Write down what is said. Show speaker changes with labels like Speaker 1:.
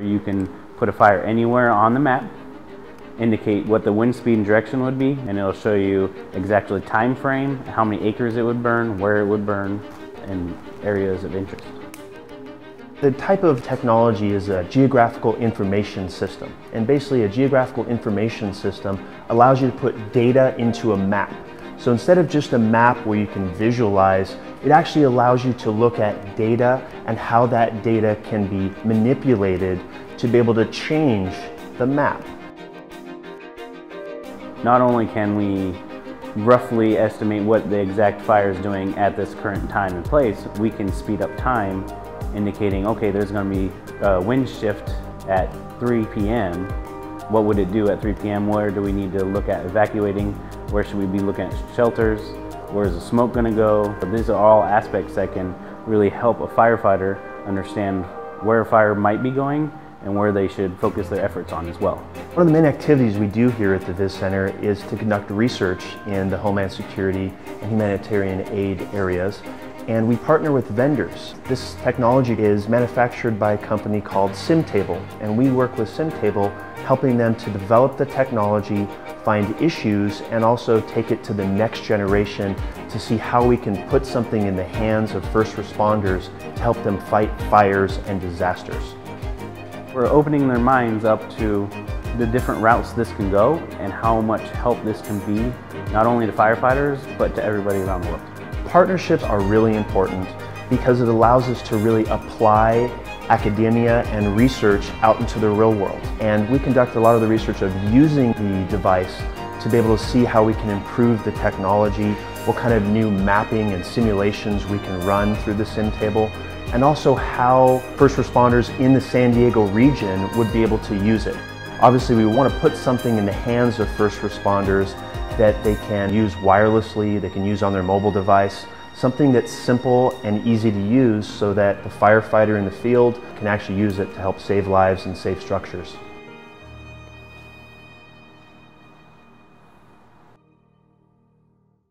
Speaker 1: You can put a fire anywhere on the map, indicate what the wind speed and direction would be, and it'll show you exactly time frame, how many acres it would burn, where it would burn, and areas of interest.
Speaker 2: The type of technology is a geographical information system. And basically a geographical information system allows you to put data into a map. So instead of just a map where you can visualize, it actually allows you to look at data and how that data can be manipulated to be able to change the map.
Speaker 1: Not only can we roughly estimate what the exact fire is doing at this current time and place, we can speed up time indicating, okay, there's gonna be a wind shift at 3 p.m. What would it do at 3 p.m.? Where do we need to look at evacuating? Where should we be looking at shelters? Where's the smoke gonna go? These are all aspects that can really help a firefighter understand where a fire might be going and where they should focus their efforts on as well.
Speaker 2: One of the main activities we do here at the Viz Center is to conduct research in the Homeland Security and humanitarian aid areas and we partner with vendors. This technology is manufactured by a company called SimTable, and we work with SimTable helping them to develop the technology, find issues, and also take it to the next generation to see how we can put something in the hands of first responders to help them fight fires and disasters.
Speaker 1: We're opening their minds up to the different routes this can go and how much help this can be, not only to firefighters, but to everybody around the world.
Speaker 2: Partnerships are really important because it allows us to really apply academia and research out into the real world. And we conduct a lot of the research of using the device to be able to see how we can improve the technology, what kind of new mapping and simulations we can run through the sim table, and also how first responders in the San Diego region would be able to use it. Obviously, we want to put something in the hands of first responders that they can use wirelessly, they can use on their mobile device, something that's simple and easy to use so that the firefighter in the field can actually use it to help save lives and save structures.